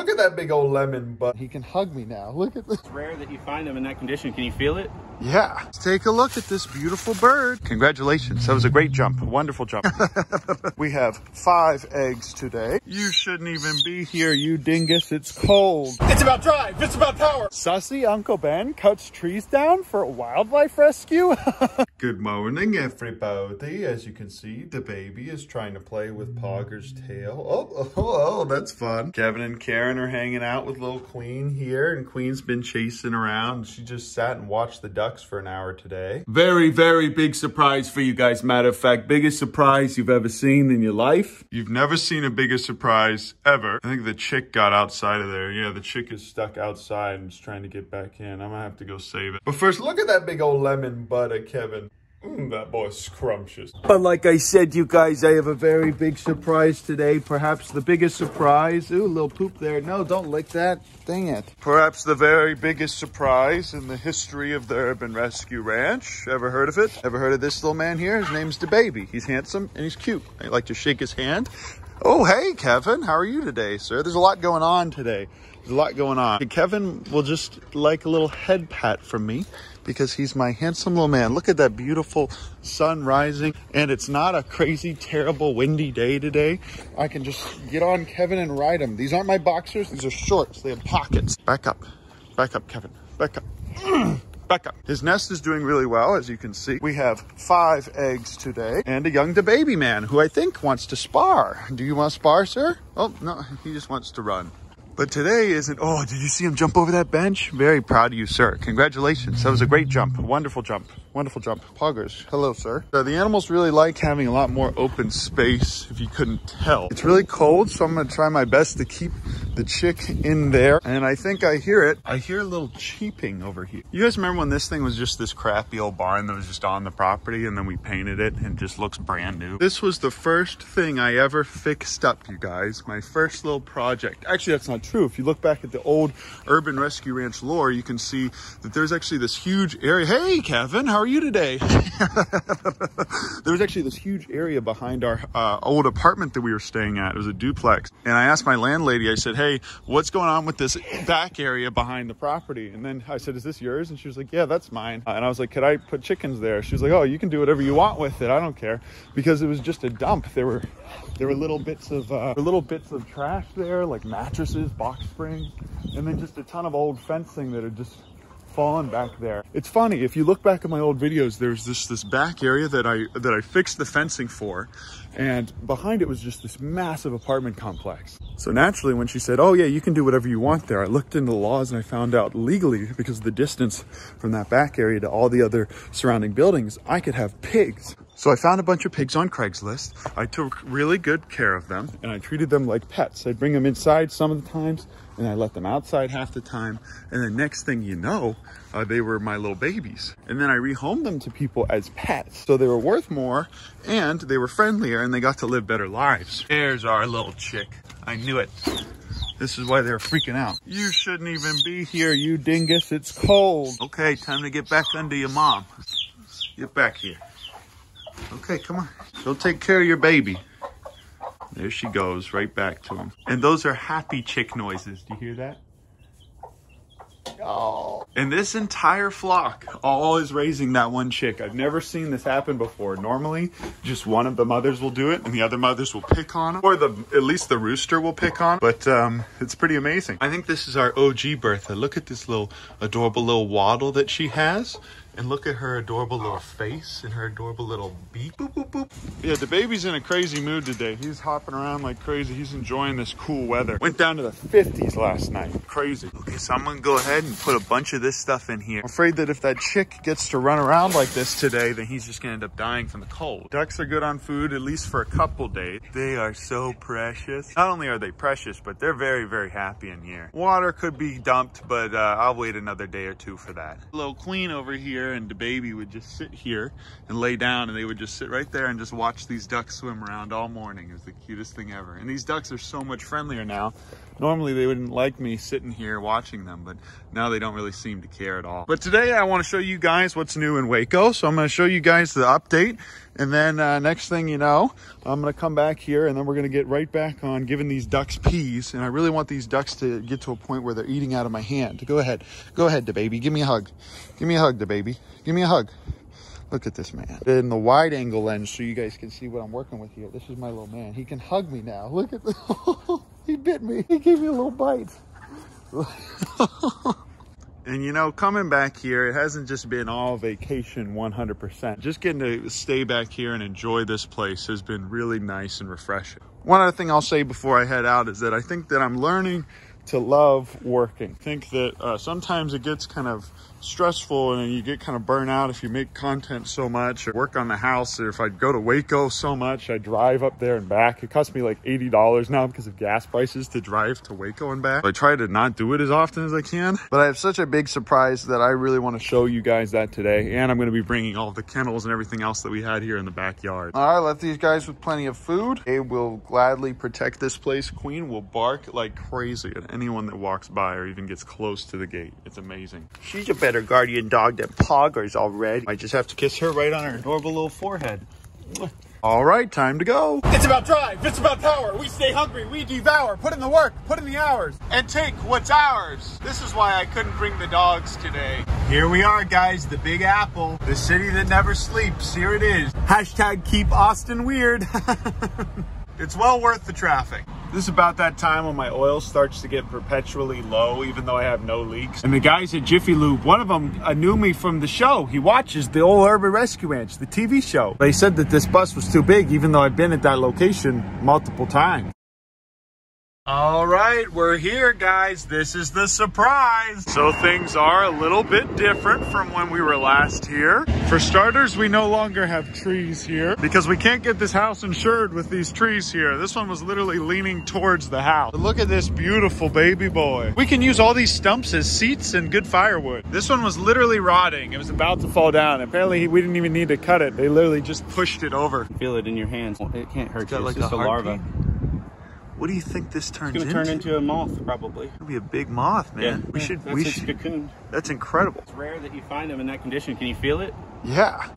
look at that big old lemon butt. He can hug me now. Look at this. It's rare that you find them in that condition. Can you feel it? Yeah. Let's take a look at this beautiful bird. Congratulations. That was a great jump. A wonderful jump. we have five eggs today. You shouldn't even be here, you dingus. It's cold. It's about drive. It's about power. Sussy Uncle Ben cuts trees down for a wildlife rescue. Good morning, everybody. As you can see, the baby is trying to play with Pogger's tail. Oh, oh, oh, oh that's fun. Kevin and Karen are hanging out with little Queen here, and Queen's been chasing around. She just sat and watched the ducks for an hour today. Very, very big surprise for you guys. Matter of fact, biggest surprise you've ever seen in your life. You've never seen a bigger surprise ever. I think the chick got outside of there. Yeah, the chick is stuck outside and is trying to get back in. I'm gonna have to go save it. But first, look at that big old lemon butter, Kevin. Mm, that boy's scrumptious. But like I said, you guys, I have a very big surprise today. Perhaps the biggest surprise. Ooh, little poop there. No, don't lick that. Dang it. Perhaps the very biggest surprise in the history of the Urban Rescue Ranch. Ever heard of it? Ever heard of this little man here? His name's DaBaby. He's handsome and he's cute. I like to shake his hand. Oh, hey, Kevin. How are you today, sir? There's a lot going on today. There's a lot going on. Kevin will just like a little head pat from me because he's my handsome little man. Look at that beautiful sun rising and it's not a crazy, terrible, windy day today. I can just get on Kevin and ride him. These aren't my boxers. These are shorts. They have pockets. Back up. Back up, Kevin. Back up. back up. His nest is doing really well, as you can see. We have five eggs today and a young baby man who I think wants to spar. Do you want to spar, sir? Oh, no, he just wants to run. But today isn't, oh, did you see him jump over that bench? Very proud of you, sir. Congratulations. That was a great jump, wonderful jump. Wonderful jump. Poggers, hello, sir. Uh, the animals really like having a lot more open space, if you couldn't tell. It's really cold, so I'm gonna try my best to keep the chick in there. And I think I hear it. I hear a little cheeping over here. You guys remember when this thing was just this crappy old barn that was just on the property and then we painted it and just looks brand new? This was the first thing I ever fixed up, you guys. My first little project. Actually, that's not true. If you look back at the old Urban Rescue Ranch lore, you can see that there's actually this huge area. Hey, Kevin, how are you today? there was actually this huge area behind our uh, old apartment that we were staying at. It was a duplex. And I asked my landlady, I said, hey, what's going on with this back area behind the property? And then I said, is this yours? And she was like, yeah, that's mine. And I was like, could I put chickens there? She was like, oh, you can do whatever you want with it. I don't care. Because it was just a dump. There were, there were little bits of, uh, little bits of trash there, like mattresses, box springs, and then just a ton of old fencing that had just fallen back there. It's funny, if you look back at my old videos, there's this this back area that I that I fixed the fencing for, and behind it was just this massive apartment complex. So naturally, when she said, oh yeah, you can do whatever you want there, I looked into the laws and I found out legally, because of the distance from that back area to all the other surrounding buildings, I could have pigs. So I found a bunch of pigs on Craigslist. I took really good care of them and I treated them like pets. I'd bring them inside some of the times and I let them outside half the time. And the next thing you know, uh, they were my little babies. And then I rehomed them to people as pets. So they were worth more and they were friendlier and they got to live better lives. There's our little chick. I knew it. This is why they're freaking out. You shouldn't even be here, you dingus. It's cold. Okay, time to get back under your mom. Get back here. Okay, come on. Go take care of your baby. There she goes, right back to him. And those are happy chick noises. Do you hear that? Oh. And this entire flock all is raising that one chick. I've never seen this happen before. Normally, just one of the mothers will do it and the other mothers will pick on them. Or the at least the rooster will pick on. But um, it's pretty amazing. I think this is our OG Bertha. Look at this little adorable little waddle that she has. And look at her adorable little face and her adorable little beak. Boop, boop, boop. Yeah, the baby's in a crazy mood today. He's hopping around like crazy. He's enjoying this cool weather. Went down to the 50s last night. Crazy. Okay, so I'm gonna go ahead and put a bunch of this stuff in here. I'm afraid that if that chick gets to run around like this today, then he's just gonna end up dying from the cold. Ducks are good on food, at least for a couple days. They are so precious. Not only are they precious, but they're very, very happy in here. Water could be dumped, but uh, I'll wait another day or two for that. A Little queen over here and the baby would just sit here and lay down and they would just sit right there and just watch these ducks swim around all morning. It was the cutest thing ever. And these ducks are so much friendlier now Normally they wouldn't like me sitting here watching them, but now they don't really seem to care at all. But today I want to show you guys what's new in Waco. So I'm going to show you guys the update. And then uh, next thing you know, I'm going to come back here and then we're going to get right back on giving these ducks peas. And I really want these ducks to get to a point where they're eating out of my hand. Go ahead. Go ahead, the baby. Give me a hug. Give me a hug, the baby. Give me a hug. Look at this man. In the wide angle lens so you guys can see what I'm working with here. This is my little man. He can hug me now. Look at this. He bit me. He gave me a little bite. and you know, coming back here, it hasn't just been all vacation 100%. Just getting to stay back here and enjoy this place has been really nice and refreshing. One other thing I'll say before I head out is that I think that I'm learning to love working. I think that uh, sometimes it gets kind of stressful and you get kind of burnt out if you make content so much or work on the house or if I go to Waco so much I drive up there and back. It costs me like $80 now because of gas prices to drive to Waco and back. I try to not do it as often as I can but I have such a big surprise that I really want to show you guys that today and I'm going to be bringing all the kennels and everything else that we had here in the backyard. All right left these guys with plenty of food. They will gladly protect this place. Queen will bark like crazy at anyone that walks by or even gets close to the gate. It's amazing. She's a better guardian dog than Poggers already. I just have to kiss her right on her adorable little forehead. All right, time to go. It's about drive. It's about power. We stay hungry. We devour. Put in the work. Put in the hours. And take what's ours. This is why I couldn't bring the dogs today. Here we are, guys. The Big Apple. The city that never sleeps. Here it is. Hashtag keep Austin weird. it's well worth the traffic. This is about that time when my oil starts to get perpetually low, even though I have no leaks. And the guys at Jiffy Lube, one of them uh, knew me from the show. He watches the old Urban Rescue Ranch, the TV show. They said that this bus was too big, even though I've been at that location multiple times. All right, we're here, guys. This is the surprise. So things are a little bit different from when we were last here. For starters, we no longer have trees here because we can't get this house insured with these trees here. This one was literally leaning towards the house. Look at this beautiful baby boy. We can use all these stumps as seats and good firewood. This one was literally rotting. It was about to fall down. Apparently, we didn't even need to cut it. They literally just pushed it over. Feel it in your hands. It can't hurt you. like it's just a a, larva. heartbeat. What do you think this turns It's gonna into? turn into a moth, probably. It'll be a big moth, man. Yeah. we Yeah, should. That's we should. cocoon. That's incredible. It's rare that you find them in that condition. Can you feel it? Yeah.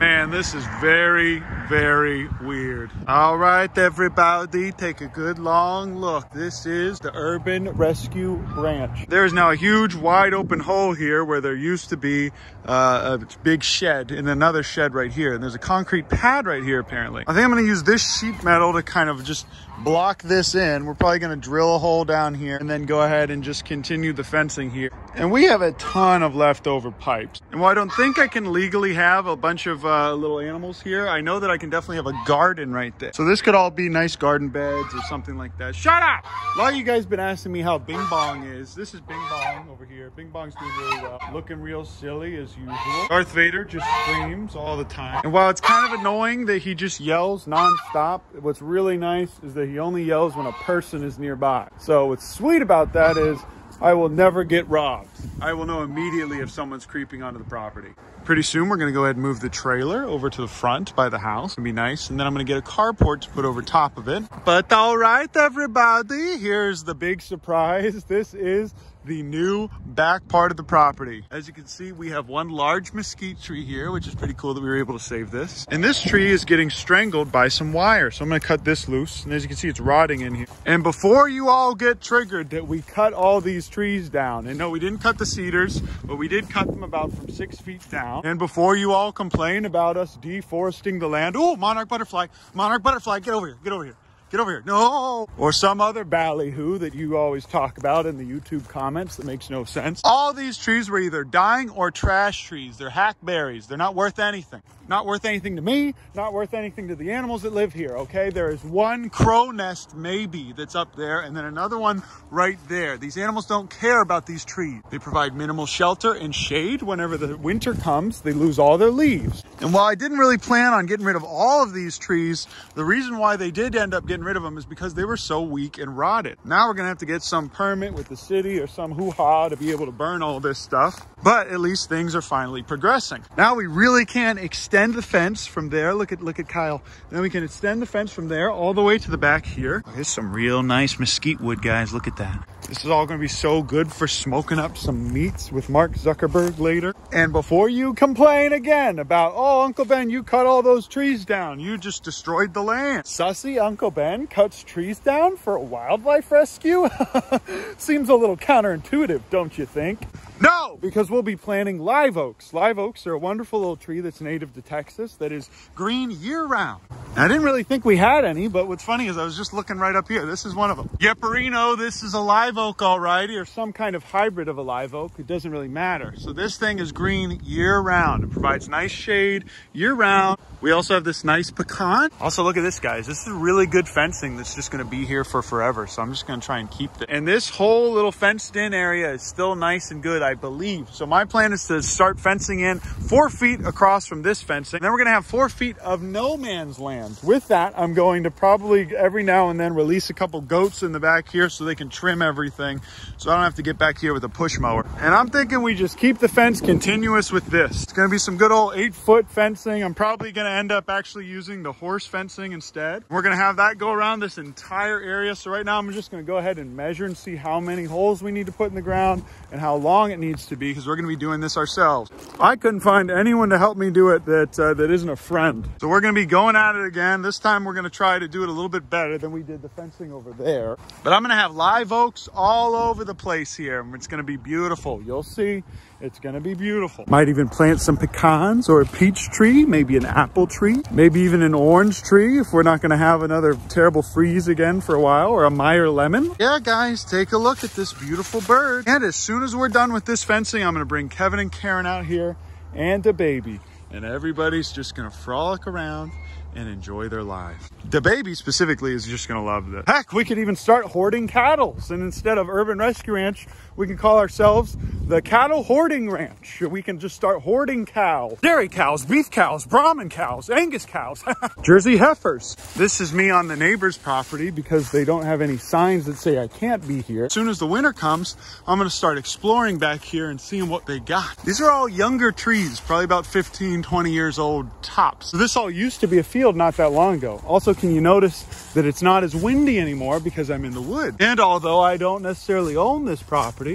Man, this is very, very weird. All right, everybody, take a good long look. This is the Urban Rescue Ranch. There is now a huge wide open hole here where there used to be uh, a big shed and another shed right here. And there's a concrete pad right here, apparently. I think I'm gonna use this sheet metal to kind of just block this in. We're probably gonna drill a hole down here and then go ahead and just continue the fencing here. And we have a ton of leftover pipes. And while I don't think I can legally have a bunch of uh, little animals here, I know that I can definitely have a garden right there. So this could all be nice garden beds or something like that. Shut up! A lot of you guys been asking me how Bing Bong is. This is Bing Bong over here. Bing Bong's doing really well. Looking real silly as usual. Darth Vader just screams all the time. And while it's kind of annoying that he just yells nonstop, what's really nice is that he only yells when a person is nearby. So what's sweet about that is I will never get robbed. I will know immediately if someone's creeping onto the property. Pretty soon we're gonna go ahead and move the trailer over to the front by the house. It'll be nice. And then I'm gonna get a carport to put over top of it. But all right, everybody, here's the big surprise. This is the new back part of the property. As you can see, we have one large mesquite tree here, which is pretty cool that we were able to save this. And this tree is getting strangled by some wire. So I'm gonna cut this loose. And as you can see, it's rotting in here. And before you all get triggered that we cut all these trees down, and no, we didn't cut the cedars, but we did cut them about from six feet down. And before you all complain about us deforesting the land, oh, monarch butterfly, monarch butterfly, get over here, get over here. Get over here. No. Or some other ballyhoo that you always talk about in the YouTube comments that makes no sense. All these trees were either dying or trash trees. They're hackberries. They're not worth anything. Not worth anything to me, not worth anything to the animals that live here, okay? There is one crow nest maybe that's up there and then another one right there. These animals don't care about these trees. They provide minimal shelter and shade. Whenever the winter comes, they lose all their leaves. And while I didn't really plan on getting rid of all of these trees, the reason why they did end up getting rid of them is because they were so weak and rotted. Now we're gonna have to get some permit with the city or some hoo-ha to be able to burn all this stuff. But at least things are finally progressing. Now we really can extend extend the fence from there. Look at look at Kyle. Then we can extend the fence from there all the way to the back here. Oh, here's some real nice mesquite wood, guys. Look at that. This is all gonna be so good for smoking up some meats with Mark Zuckerberg later. And before you complain again about, oh, Uncle Ben, you cut all those trees down. You just destroyed the land. Sussy Uncle Ben cuts trees down for a wildlife rescue? Seems a little counterintuitive, don't you think? No, because we'll be planting live oaks. Live oaks are a wonderful little tree that's native to Texas that is green year round. I didn't really think we had any, but what's funny is I was just looking right up here. This is one of them. Yepperino, this is a live oak, alrighty, or some kind of hybrid of a live oak. It doesn't really matter. So this thing is green year round. It provides nice shade year round. We also have this nice pecan. Also, look at this, guys. This is really good fencing that's just going to be here for forever. So I'm just going to try and keep it. And this whole little fenced in area is still nice and good, believe. So my plan is to start fencing in four feet across from this fencing. Then we're to have four feet of no man's land. With that, I'm going to probably every now and then release a couple goats in the back here so they can trim everything. So I don't have to get back here with a push mower. And I'm thinking we just keep the fence continuous with this. It's to be some good old eight foot fencing. I'm probably to end up actually using the horse fencing instead. We're gonna have that go around this entire area. So right now I'm just gonna go ahead and measure and see how many holes we need to put in the ground and how long it needs to be because we're gonna be doing this ourselves. I couldn't find anyone to help me do it that, uh, that isn't a friend. So we're gonna be going at it again. This time we're gonna try to do it a little bit better than we did the fencing over there. But I'm gonna have live oaks all over the place here. It's gonna be beautiful. You'll see. It's gonna be beautiful. Might even plant some pecans or a peach tree, maybe an apple tree, maybe even an orange tree if we're not gonna have another terrible freeze again for a while or a Meyer lemon. Yeah, guys, take a look at this beautiful bird. And as soon as we're done with this fencing, I'm gonna bring Kevin and Karen out here and the baby. And everybody's just gonna frolic around and enjoy their life. The baby specifically is just gonna love this. Heck, we could even start hoarding cattle. And instead of Urban Rescue Ranch, we can call ourselves the Cattle Hoarding Ranch. We can just start hoarding cows. Dairy cows, beef cows, Brahman cows, Angus cows, Jersey heifers. This is me on the neighbor's property because they don't have any signs that say I can't be here. As soon as the winter comes, I'm gonna start exploring back here and seeing what they got. These are all younger trees, probably about 15, 20 years old tops. So this all used to be a field not that long ago. Also, can you notice that it's not as windy anymore because I'm in the wood? And although I don't necessarily own this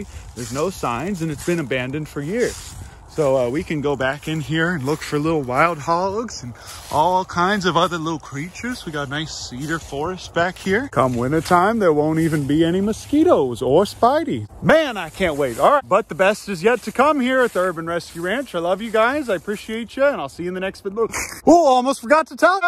property, there's no signs and it's been abandoned for years. So uh, we can go back in here and look for little wild hogs and all kinds of other little creatures. We got a nice cedar forest back here. Come wintertime, there won't even be any mosquitoes or spidey. Man, I can't wait. All right, but the best is yet to come here at the Urban Rescue Ranch. I love you guys. I appreciate you, and I'll see you in the next video. oh, almost forgot to tell.